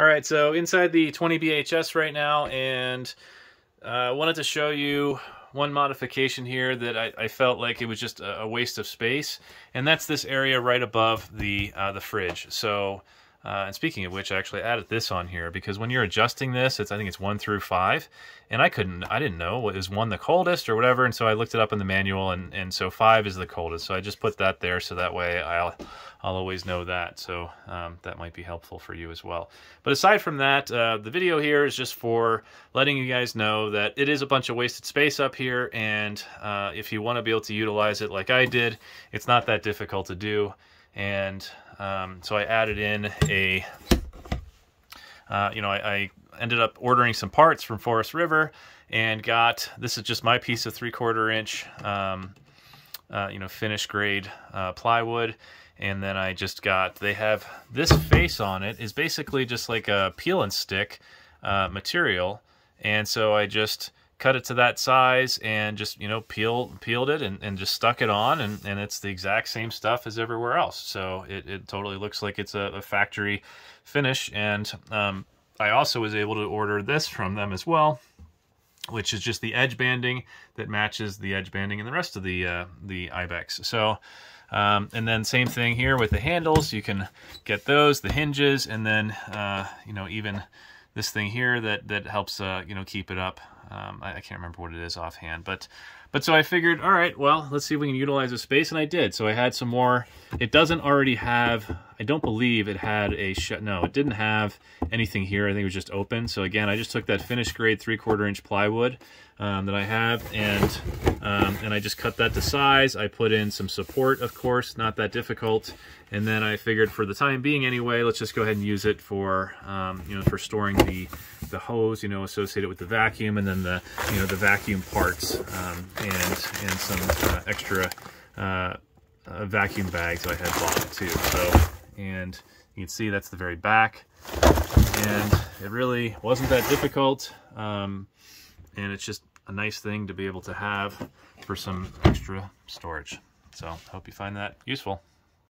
All right, so inside the 20 BHS right now, and I uh, wanted to show you one modification here that I, I, felt like it was just a, waste of space, and that's this area right above the uh, the fridge. So uh, and speaking of which, I actually added this on here because when you're adjusting this, it's I think it's one through five, and I couldn't, I didn't know is one the coldest or whatever, and so I looked it up in the manual, and and so five is the coldest, so I just put that there so that way I'll I'll always know that. So um, that might be helpful for you as well. But aside from that, uh, the video here is just for letting you guys know that it is a bunch of wasted space up here, and uh, if you want to be able to utilize it like I did, it's not that difficult to do and um, so I added in a, uh, you know, I, I, ended up ordering some parts from Forest River and got, this is just my piece of three quarter inch, um, uh, you know, finish grade uh, plywood. And then I just got, they have this face on it is basically just like a peel and stick uh, material. And so I just cut it to that size and just you know peel peeled it and, and just stuck it on and, and it's the exact same stuff as everywhere else. So it, it totally looks like it's a, a factory finish. And um, I also was able to order this from them as well which is just the edge banding that matches the edge banding in the rest of the uh, the Ibex. So um, and then same thing here with the handles. You can get those the hinges and then uh, you know even this thing here that that helps uh, you know keep it up um, I, I, can't remember what it is offhand, but but so I figured, all right, well, let's see if we can utilize the space, and I did. So I had some more. It doesn't already have, I don't believe it had a, shut. no, it didn't have anything here. I think it was just open. So again, I just took that finished grade three-quarter inch plywood um, that I have, and um, and I just cut that to size. I put in some support, of course, not that difficult. And then I figured for the time being anyway, let's just go ahead and use it for, um, you know, for storing the, the hose, you know, associated with the vacuum and then the, you know, the vacuum parts um, and, and some uh, extra uh, uh, vacuum bags I had bought too. So, and you can see that's the very back. And it really wasn't that difficult. Um, and it's just a nice thing to be able to have for some extra storage. So hope you find that useful.